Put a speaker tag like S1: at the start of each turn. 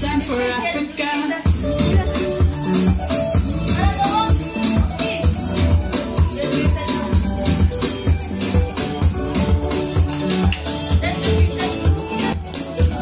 S1: time for